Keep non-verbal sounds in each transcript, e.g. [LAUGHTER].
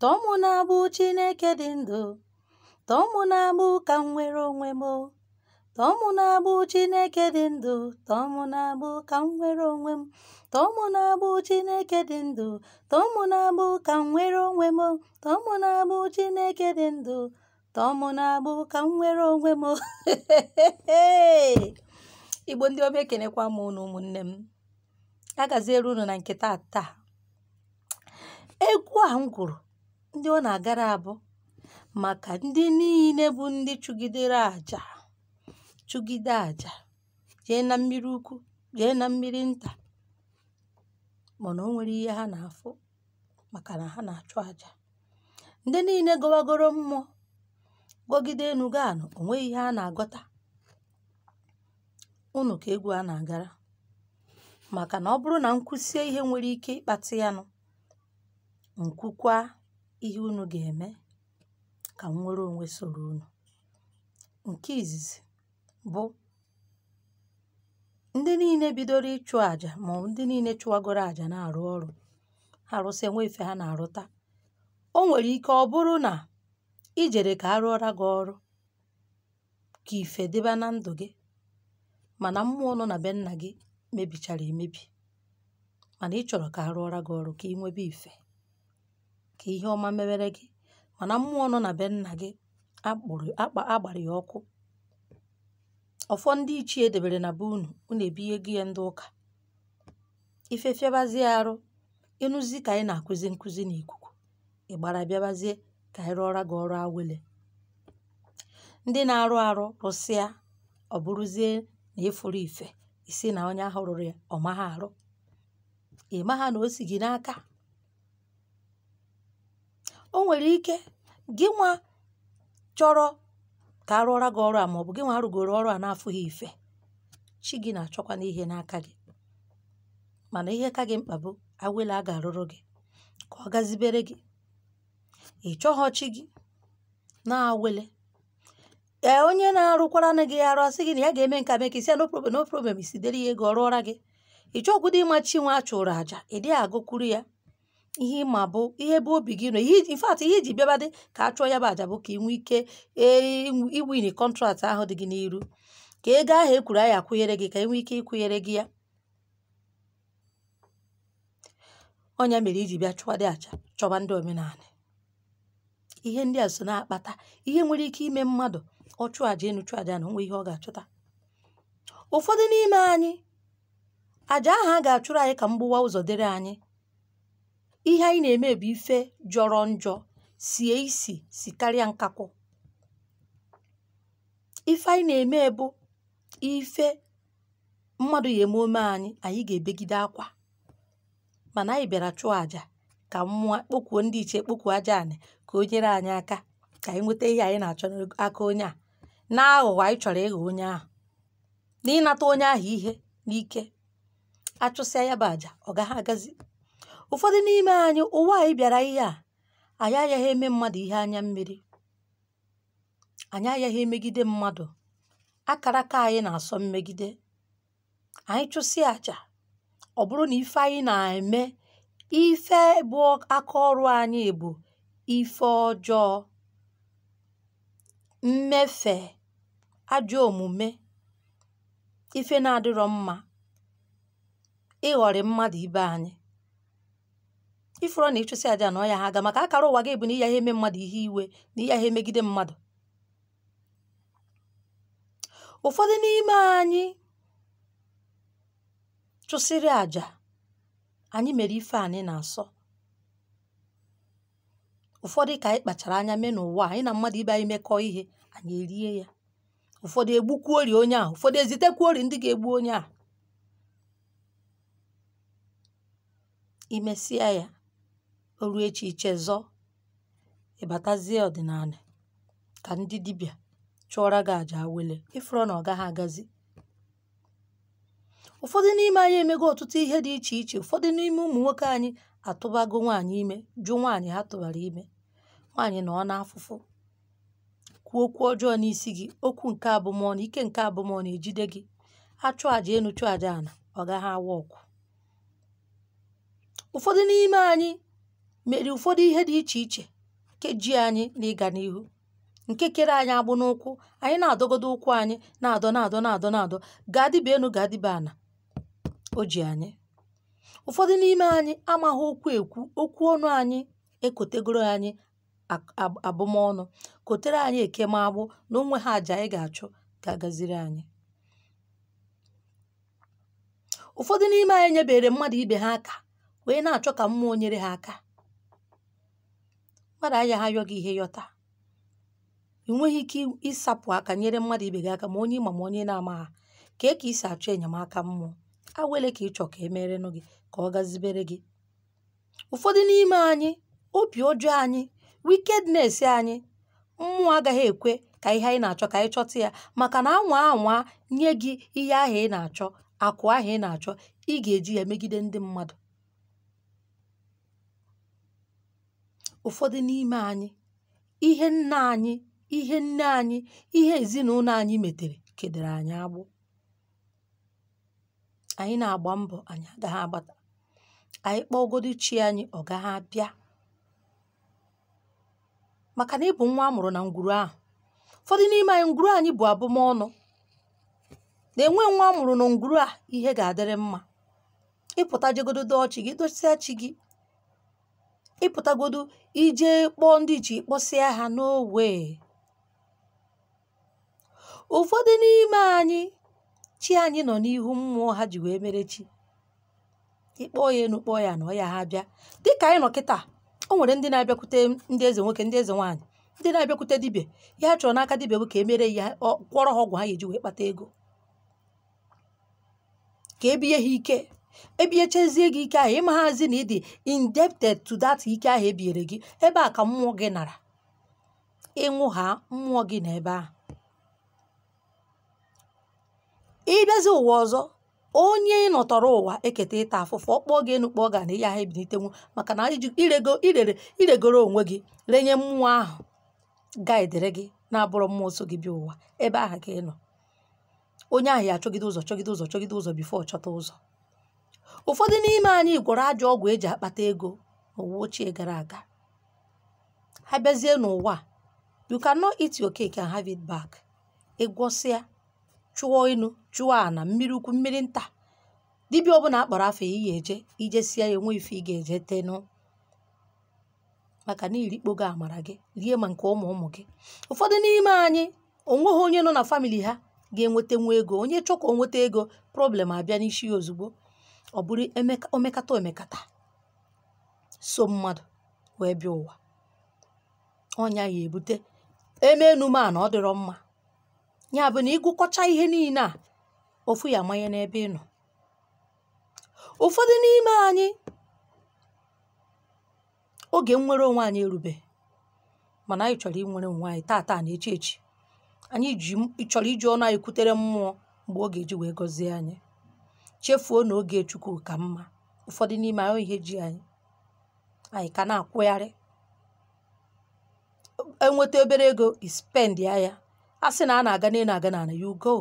tọọ mụ na-agbụ Chineke dị ndụ. Tọọ mụ na-agbụ ka m nwere onwe m. O. tọọ mụ na-agbụ Chineke dị ndụ. Tọọ mụ na-agbụ ka m nwere onwe m. Tọọ mụ na-agbụ Chineke dị ndụ. Tọọ mụ na-agbụ ka m nwere onwe m. O. tọọ mụ na-agbụ Chineke dị ndụ. Tọọ mụ na-agbụ ka m nwere onwe m. [LAUGHS] Igbo ndị ọma ekenekwa m unu ụmụnne m. A gaziere unu na nke taata. Egwu a m gụrụ ndị ọ na-agara abụ maka ndị niile bụ ndị chụgidere àjà chụgide àjà jee na mmiri ukwu jee na mmiri nta mana o nwere ihe ha na-afụ maka na ha na-achụ àjà. Ndị niile gọwagoro mmụọ gọgide enugo anụ o ihe a na-agọta. Unu ka egwu a na-agara. Maka na ọ bụrụ na m kwụsie ihe nwere ike ịkpatụ ya nụ m kwukwa ihe unu ga-eme ka nwere onwe soro unu. Nke izizi bụ ndị niile bidoro ịchụ àjà maọbụ ndị niile chụwagoro àjà na-arụ ọrụ ha rụsịa enwe ife ha na-arụta. O nwere ike ọ bụrụ na i jere ka a rụọra gị ọrụ ka ife dịba na ndụ gị mana mmụọ nọ na be nna gị mebichara emebi mana ị chọrọ ka a rụọra gị ọrụ ka ị nwebe ife. Ka ihe ọma mewere gị mana mmụọ nọ na be nna gị akpụrụ akpa agbara ya ọkụ. Ọfọ ndị ichie edebere na be unu unu ebinye gị ya ndị ụka. Ife fịabazie arụ ịnụzi ka anyị na-akụzi nkụzi n'ikuku. Ị gbara bịabazie ka anyị rụọra gị ọrụ awele. Ndị na-arụ arụ rụsịa ọ bụrụzie na ịfụrụ ife isi na onye ahụ rụrụ ya ọ arụ. Ị maha na o si gị n'aka. O nwere ike gị nwa chọrọ ka a rụọra gị ọrụ a maọbụ gị nwa rụgoro ọrụ a na-afụghị ife chi gị na-achọkwa n'ihe n'aka gị. Mana ihe ka gị mkpa bụ awele a ga-arụrụ gị ka ọ gazibere gị. Ị chọghọ chi gị na-awele. Ee onye na-arụkwara gị arụ asị gị na ya ga-eme nke mee ka isi no problem no problem isi dere ya ego ọ rụọra gị. Ị chọkwụdo ịma chi nwe a chụrụ àjà ị dịghị agụkwuru ya. Ihe ịma bụ ihe bụ obi gị nọ. In ihe iji bịabadị ka a chụọ ya bụ àjà bụ ka ị nwee ike iwin kọntraktị ahụ dị gị n'iru. Ka ego ahụ e kwuru anyị akwụnyere gị ka ị nwee ike ịkwụnyere gị ya. Ọnya mere iji bịa chụọ dị àjà chọba ndị omenala. Ihe ndị a so na-akpata ihe nwere ike ime mmadụ ọ chụọ àjà enu chụọ àjà na onwe ihe ọ ga-achọta ụfọdụ n'ime anyị àjà ahụ a ga-achụrụ anyị ka mgbuwa ụzọ dịrị anyị ihe anyị na-eme bụ ife jọrọ njọ sie isi si karịa nkakwụ ife anyị na-eme bụ ife mmadụ ya eme ome anyị anyị ga-ebegide akwa. Mana anyị bịara chụọ àjà ka mmụọ kpokwuo ndị ichie kpokwuo aja anị ka o nyere anyị aka ka anyị nweta ihe anyị na-achọ n'aka onye a. Na-aghụghọ anyị chọrọ ịghọ onye ahụ. Na ịnata onye ahụ ihe n'ike achụsịa ya bụ àjà ọ gaghị agazi. Ụfọdụ n'ime anyị ụwa anyị bịara ihe a. Anyị agaghị eme mmadụ ihe anya mmiri. Anyị agaghị emegide mmadụ. Akara aka anyị na-asọ mmegide. Anyị chụsịa àjà ọ bụrụ na ife anyị na-eme ife bụ aka ọrụ anyị bụ ife ọjọọ. Mmefe ajọ omume ife na-adịrọ mma ịghọrị mmadụ ibe anyị. Ifụrọ na ịchụsị àjà na ọya ha aga maka akara ụwa gị bụ na ịya ha eme mmadụ ihe iwe na ịya ha emegide mmadụ. Ụfọdụ n'ime anyị chụsịrị àjà anyị mere ife anyị na-asọ ụfọdụ ka anyị kpachara anya mee n'ụwa anyị na mmadụ ibe anyị mekọọ ihe anyị erie ya. Ụfọdụ egbukwuori onye ahụ ụfọdụ ezitekwuori ndị ga-egbu onye ahụ imesịa ya o ruo echi iche zọọ. Ịbatazie ọdịnala ka ndị dibịa chụọra gị àjà awele ịfụrọ na ọ gaghị agazi. Ụfọdụ n'ime anyị emego ọtụtụ ihe dị iche iche. Ụfọdụ n'ime ụmụ nwoke anyị atụbago nwaanyị ime jụ nwaanyị ha tụbara ime. Nwaanyị nọ n'afụfụ. Kwuo okwu ọjọọ n'isi gị. Okwu nke abụmọ na ike nke abụmọ na-ejide gị. Achụ àjà enu chụọ àjà ana ọ gaghị awa ọkụ. Ụfọdụ n'ime anyị mere ụfọdụ ihe dị iche iche nke ji anyị n'ịga n'ihu nke kere anyị agbụ n'ụkwụ anyị na-adọgodo ụkwụ anyị na-adọ na-adọ na-adọ na-adọ gaa dịba enu gaa dịba ana. O ji anyị. Ụfọdụ n'ime anyị amaghị okwu ekwu okwu ọnụ anyị ekotegoro anyị abụmọnụ kotere anyị ekemagbụ na onwe ha àjà anyị ga-achụ ga-agaziri anyị. Ụfọdụ n'ime anyị nyebere mmadụ ibe ha aka wee na-achọ ka mmụọ nyere ha aka. Mmadụ anya ha yọghị ihe yọta. Ị nweghị ike ịsapụ aka nyere mmadụ ibe gị aka ma onye ịma ma onye na-ama ha. Kee ka isi achọ enyemaka mmụọ. Awele ka ịchọ ka emerenụ gị ka ọ gazibere gị. Ụfọdụ n'ime anyị obi ọjọọ anyị wickedness anyị mmụọ agaghị ekwe ka ihe anyị na-achọ ka anyị chọta ya maka na anwa anwa nye gị ihe ahụ ị na-achọ akụ ahụ ị na-achọ ị ga-eji ya megide ndị mmadụ. Ụfọdụ n'ime anyị ihe nna anyị ihe nne anyị ihe ezinụlọ anyị metere kedere anyị agbụ. Anyị na-agba mbọ anyị agaghị agbata. Anyị kpọgodu chi anyị ọ gaghị abịa. Maka na ịbụ nwa amụrụ na ngwuru ahụ ụfọdụ n'ime anyị ngwuru anyị bụ abụmọnụ. Na-enwe nwa amụrụ na ngwuru a ihe ga-adịrị mma. Ịpụta jegodo ọchị gị dosia chi gị. Ịpụtagodu ije kpọọ ndị iche kpọsịa ha n'owe. Ụfọdụ n'ime anyị chi anyị nọ n'ihu mmụọ ha ji wee mere chi. Ịkpọọ ya enu kpọọ ya na ọ ya ha bịa. Dịka anyị nọ kịta o nwere ndị na-abịakwute ndị eze nwoke ndị eze nwaanyị ndị na-abịakwute dibịa. Ya chọrọ n'aka dibịa bụ ka e mere ya kwọrọ ha ọgwụ ha ga-eji wee kpata ego. Ka ebinye ha ike. Ebinyechazie gị ike ahụ ịmaghazi na ịdị indebted to that ike ahụ ebinyere gị ebe a ka mmụọ gị nara. Ịnwụ ha mmụọ gị na ebe ahụ. Ịbịazi ụwa ọzọ onye ịnọtọrọ ụwa eketa ịta afụfụ ọkpọọ gị enu kpọọ ga na ya ha ebilitenwu maka na iregoro onwe gị renye mmụọ ahụ gaidere gị na-abụrụ mmụọ so gị bịa ụwa ebe ahụ ka ị nọ. Onye ahụ ya achọgide ụzọ chọgide ụzọ chọgide ụzọ bifo chọta ụzọ. Ụfọdụ n'ime anyị gwọrọ ajọ ọgwụ eji akpata ego n'ụwa ochie gara aga. Ha bịazie n'ụwa you cannot eat your cake and have it back. Ịgwọsịa chụọ inu chụọ ana mmiri ukwu mmiri nta. Dibịa ọbụla akpọrọ afọ iyi eje ijesia ya enwe ife ị ga-eje tenụ. Maka na irikpogo amara gị rie ma nke ụmụ ụmụ gị. Ụfọdụ n'ime anyị o nweghị onye nọ na famili ha ga-enwetanwu ego. Onye chọ ka o nweta ego problem abịa n'isi ya ozugbo. Ọ bụrụ omekata omekata so mmadụ wee bịa ụwa. Ọnya ya ebute. Eme enumana ọ dịrọ mma. Ya bụ na ịgụkọcha ihe niile a ofu ya amanye n'ebe ị nọ. Ụfọdụ n'ime anyị oge nnwere onwe anyị erube mana anyị chọrọ inwere onwe anyị taa na echi echi. Anyị chọrọ iji ọnụ anyị kwutere mmụọ mgbe ọ ga-eji wee gọzie anyị. Chefuo na oge chukwu ka mma. Ụfọdụ n'ime anyị ihe ji anyị anyị ka na-akwụgharị. Enweta obere ego ispend ya ya. A sị na a na-aga n'elu aga n'ala you go.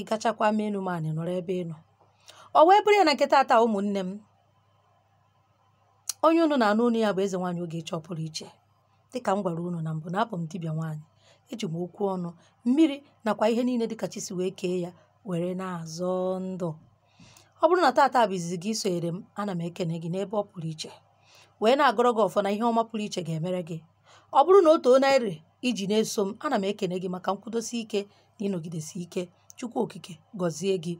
Ịgachakwa menu man nọrọ ebe ị nọ. Ọ wee bụrụ ya na nkịta taa ụmụnne m onye unu na-anụ unu ya bụ eze nwaanyị oge ịchọ pụrụ iche. Dịka m gwara unu na mbụ na abụ m dibịa nwaanyị eji m okwu ọnụ mmiri nakwa ihe niile dịka chi si wee kee ya were na-azọ ndụ. Ọ bụrụ na taata bụ gị sonyere m ana m ekene gị n'ebe ọ pụrụ iche. Wee na-agọrọ gị ọfọ na ihe ọma pụrụ iche ga-emere gị. Ọ bụrụ na o too naira iji na-eso m ana m ekene gị maka nkwudosi ike na ịnọgidesi ike. Chukwu okike gọzie gị.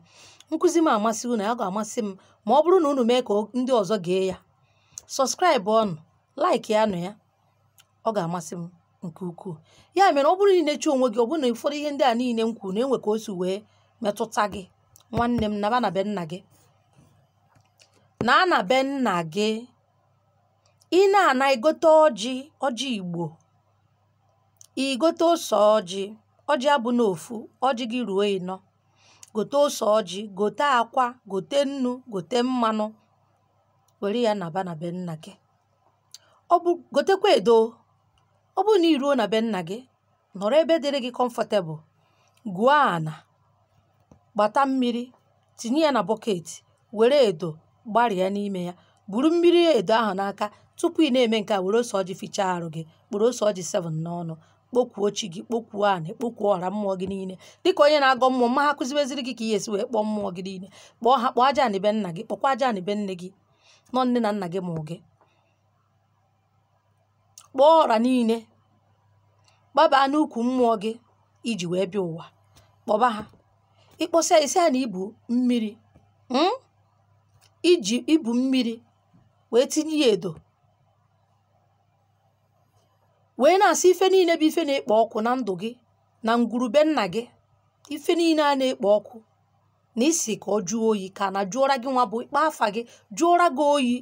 Nkụzi m amasị unu ya ga-amasị m ma ọ bụrụ na unu mee ka ndị ọzọ gee ya. Sọskraịbụ ọnụ laiki ya nụ ya ọ ga-amasị m nke ukwuu. Ya mere ọ bụrụ na ị onwe gị ọ bụrụ na ụfọdụ ihe ndị a niile m kwuru na-enwe ka o si wee metụta gị nwanne m naba na be nna gị na ana be nna gị ị na-ana igote ọjị ọjị igbo. Igote ose ọjị ọjị abụ n'ofu ọjị gị ruo ịnọ. Gote ose ọjị gote akwa gote nnu gote mmanụ were ya naba na be nna gị. Gotekwa edo ọ bụrụ na ị ruo na be nna gị nọrọ ebe dịrị gị kọmfọtebụl gụọ ana gbata mmiri tinye ya na bọket were edo gbarịa n'ime ya buru mmiri edo ahụ n'aka tupu ị na-eme nke a were ose ọjị fichaa arụ gị kpụrụ ose ọjị 7 n'ọnụ kpokwuo chi gị kpokwuo anị kpokwuo ọra mmụọ gị niile. Dịka onye na-agọ mmụọ mma ha kụziweziri gị ka ị esi wee kpọọ mmụọ gị niile. Kpọọ ha kpọọ aja anị be nna gị kpọkwa aja anị be nne gị nọ nne na nna gị mụrụ gị kpọọ ọra niile gbabaa n'ukwu mmụọ gị iji wee bịa ụwa. Kpọba ha. Ịkpọsịa isi ha na ibu mmiri mm? Iji ibu mmiri wee tinye ya edo wee na-asị ife niile bụ ife na-ekpo ọkụ na ndụ gị na ngwurube nna gị ife niile a na-ekpo ọkụ na isi ka ọ jụọ oyi ka na jụọra gị nwa bụ ịkpa afa gị jụọra gị oyi.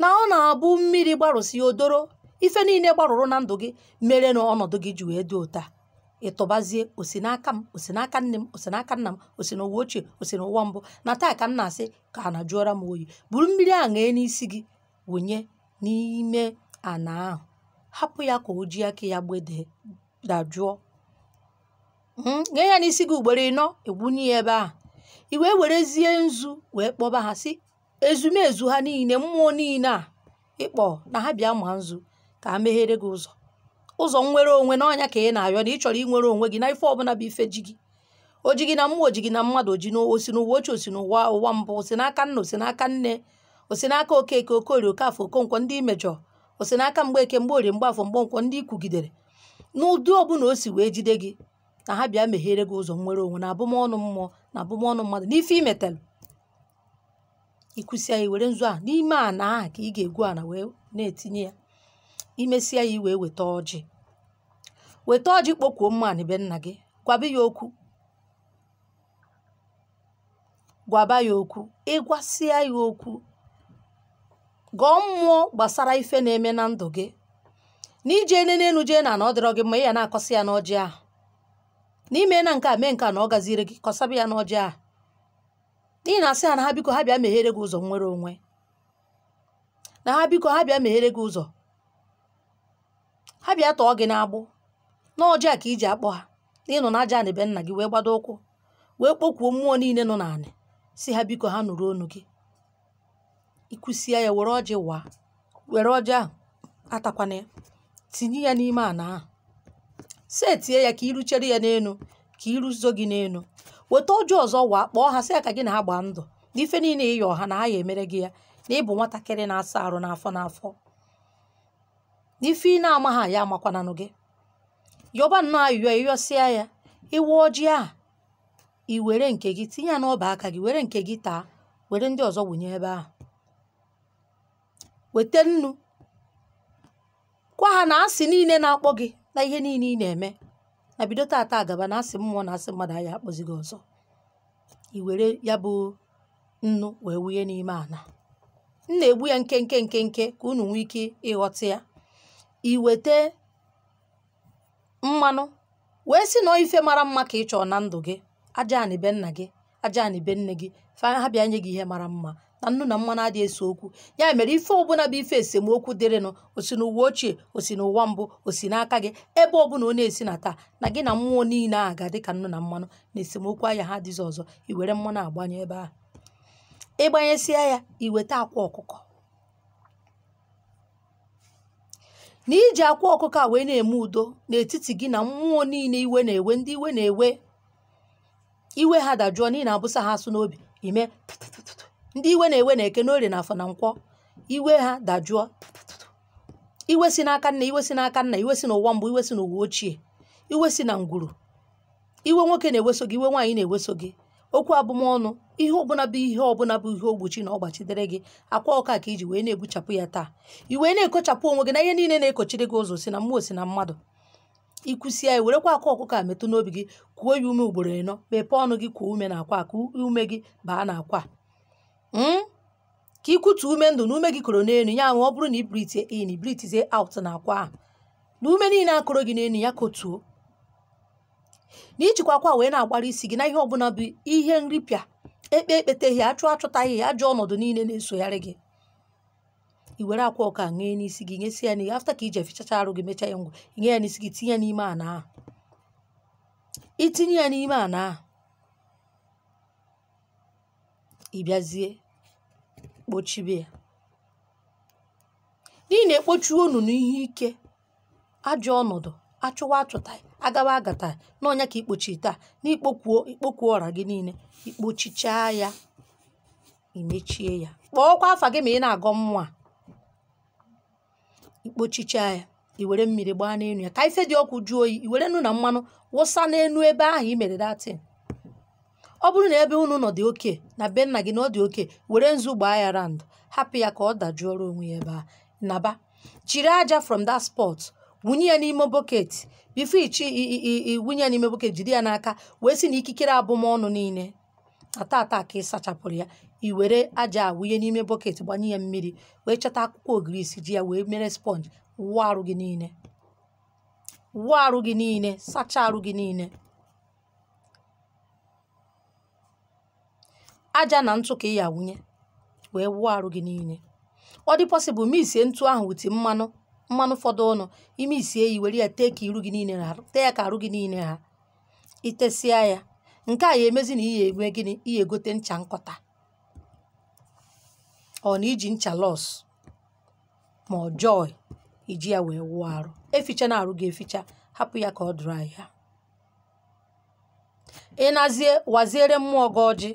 Na ọ na-abụ mmiri gbarụsi odoro ife niile gbarụrụ na ndụ gị mere na ọnọdụ gị ji wee dị ụta ịtụbazie osi n'aka m osi n'aka nne m osi n'aka nna m osi n'ụwa ochie osi n'ụwa mbụ na taa ka m na-asị ka a na-jụọra m oyi. Buru mmiri a ṅee n'isi gị wụnye n'ime ana ahụ. Hapụ ya ka o ji aka ya gbede dajụọ ṅee ya n'isi gị ugboro ịnọ egwunye ya ebe ahụ. I wee werezie nzu wee kpọba ha si ezumezu ha niile mmụọ niile a ịkpọ na ha bịa ma nzu ka ha meghere gị ụzọ. Ụzọ nnwere onwe n'ọnya ka ị na-ayọ na ị chọrọ inwere onwe gị na ife ọbụla bụ ife ji gị. O ji gị na mmụọ ji gị na mmadụ oji osi n'ụwa ochie osi n'ụwa ụwa mbụ osi n'aka nna osi n'aka nne osi n'aka okeke okorie okafọ okonkwo ndị imejọ osi n'aka mgbeke mgbeorie mgbafọ mgbankwọ ndị ikwugidere. N'ụdị ọbụla o si wee jide gị na ha bịa meghere gị ụzọ nnwere onwe na abụmọnụ mmụọ na abụmọnụ mmadụ n'ife imetalụ ikwụsịa ya were nzu a n'ime ana ahụ ka ị ga-egwu ana wee na-etinye ya. Imesịa ya wee weta ọjị. Weta ọjị kpokwuo mma anị be nna gị. Gwabe ya okwu. Gwaba ya okwu. Ịgwasịa ya okwu. Gọọ mmụọ gbasara ife na-eme na ndụ gị. Na ije n'elu jee na na dịrọ gị mma ị ya na-akọsị ya n'ọjị ahụ n'ime na nke a mee nke a na ọ gaziri gị kọsaba ya n'ọjị ahụ n'ihi na asị ha na ha biko ha bịa meghere gị ụzọ nwere onwe. Na ha biko ha bịa meghere gị ụzọ. Bịa tọọ gị n'agbụ. N'ọjị a ka iji akpọ ha n'ịnọ na aja anị be nna gị wee gbado ụkwụ wee kpokwuo mmụọ niile nọ n'anị si ha biko ha nụrụ onu gị. Ikwusie ya were ọjị waa were ọjị ahụ atakwana tinye ya n'ime ana ahụ. Setie ya ka iruchere ya n'elu ka iruzo gị n'elu weta ọjị ọzọ waa kpọọ ha sị ya ka gị na ha gbaa ndụ. N'ife niile ịyọ ha na ha ya emere gị ya na ịbụ nwatakịrị na-asa arụ n'afọ n'afọ. N'ife ị na-amaghị ya amakwananụ gị. Yọba nnọọ ayụyọ ịyọsịa ya ịwa ọjị a i were nke gị tinye ya n'ọba aka gị were nke gị taa were ndị ọzọ wụnye ebe ahụ. Weta nnu. Gwa ha na asị niile na-akpọ gị na ihe niile ị na-eme. Na bido tata agaba na asị mmụọ na asị mmadụ anyị akpọzi gị ọzọ. I were ya bụ nnu wee wunye n'ime ana m na-egbu ya nkenke nkenke ka unu nwee ike ịghọta ya. Weta mmanụ wee sị na ife mara mma ka ị chọọ na ndụ gị aja anị nna gị aja anị nne gị fa ha bịa nye gị ihe mara mma na nnu na mmanụ adịghị ese okwu. Ya mere ife ọbụla bụ ife esemokwu dịrịnụ osi n'ụwa ochie osi n'ụwa mbụ osi n'aka gị ebe ọbụla ọ na-esi na taa na gị na mmụọ niile a ga-adị ka nnu na mmanụ na esemokwu anya ha dịzi ọzọ i were mmanụ agbanye ebe ahụ ịgbanyesịa ya iweta akwa ọkụkọ. Na iji akwa ọkụkọ a wee na-eme udo n'etiti gị na mmụọ niile iwe na-ewe ndị iwe na-ewe iwe ha dajụọ n'ihi na abụsa ha asụ n'obi ime ndị iwe na-ewe na eke n'orie na afọ na nkwọ iwe ha dajụọ iwe si n'aka nna iwe si n'aka nna iwe si n'ụwa mbụ iwe si n'ụwa ochie iwe si na ngwuru. Iwe nwoke na-eweso gị iwe nwaanyị na-eweso gị. Okwu abụmọnụ ihe ọbụla bụ ihe ọbụla bụ ihe ogbochi na ọgbachidere gị akwa ọka ka iji wee na-egbuchapụ ya taa. I wee na-ekochapụ onwe gị na ihe niile na-ekochiri gị ụzọ si na mmụọ si na mmadụ. Ikwusie ya werekwa akwa ọkụkọ a metụ n'obi gị kuo ya ume ugboro ịnọ mepee ọnụ gị kuo ume na akwa ka ume gị baa na akwa. Ka ikutu ume ndụ na ume gị koro n'elu ya ọ bụrụ na ibritie in ibritizie out na akwa ahụ na ume niile akụrụ gị n'elu ya kotuo na ijikwa wee na-agbara isi gị na ihe ọbụla bụ ihe nripịa ekpe ekpeteghị achụ achụtaghị ajọ ọnọdụ niile na-esogharị gị. I were akwa ọka ṅee n'isi gị nyesi ya n'ihe afta ka iji efichacha arụ gị mechaa ya ngwa nye ya n'isi gị tinye ya n'ime ana ahụ. Itinye ya n'ime ana ahụ ị bịazie kpochibe ya. N'ihi na ekpochi unu n'ihe ike ajọ ọnọdụ. Achụwa achụta agawa agata n'ọnya ka ikpochi taa na ikpokwuo ikpokwuo ọra gị niile ikpochichaa ya imechie ya. Kpọọkwa afa gị ma ị na-agọ mmụọ a ikpochichaa ya i were mmiri gbaa n'elu ya. Ka ife dị ọkụ jụọ oyi i were nnu na mmanụ wụsa n'elu ebe ahụ i mere ọ bụrụ na ebe unu nọ dị oke na be nna gị na ọ dị oke were nzu gbaa ya rand hapụ ya ka ọ dajụọrọ onwe ya ebe a. Naba jiri aja from that spot wunye ya n'ime bọket bifo ichi wunye ya n'ime bọket jide ya n'aka wee si na ikikere abụmọnụ niile. Ata ata ka ị sachapụrụ ya i were aja wunye n'ime bọket gbanye ya mmiri wee chọta akwụkwọ ogirisi ji ya wee mere sponge wụọ arụ gị niile. Wụọ arụ gị niile sachaa arụ gị niile. Aja na ntụ ka ị ya wunye wee wụọ arụ gị niile. Ọ dị pọsịbụl ma isie ntụ ahụ witi mmanụ mmanụ fọdụ ọnụ ime isie ya were ya tee ka iru gị niile ha tee ya ka arụ gị niile ha. Itesịa ya nke a ya emezi na ihe eme gịnị? Ihe egote ncha nkọta. Ọ na iji ncha los ma ọ joy iji ya wee wụọ arụ. Eficha na arụ gị eficha hapụ ya ka ọ dụrụ ahịa ị nazie waziere mmụọ gị ọjị.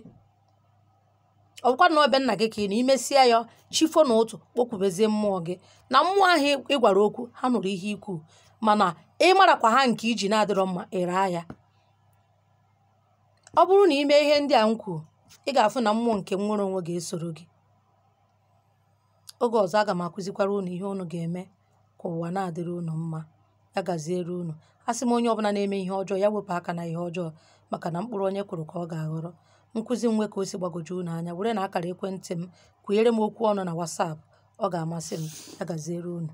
Ọbụkwa na ọbịa nna gị ka ị na imesịa ya chifo na ụtụ kpokwubezie mmụọ gị. Na mmụọ ahụ ị gwara okwu ha nụrụ ihe ikwu. Mana ị marakwa ha nke iji na-adịrọ mma ịraa ya. Ọ bụrụ na ime ihe ndị a m kwuo ị ga-afụ na mmụọ nke nwere onwe ga-esoro gị. Oge ọzọ aga m akụzikwara unu ihe unu ga-eme ka ụwa na-adịrị unu mma ya gaziere unu. A sị m onye ọbụla na-eme ihe ọjọọ ya wepụ aka na ihe ọjọọ maka na mkpụrụ onye kwuru ka ọ ga-aghọrọ. Nkụzi nwe ka o si gbagoju unu anya were na akara ekwentị m kwunyere m okwu ọnụ na WhatsApp. Ọ ga-amasị m ya gaziere unu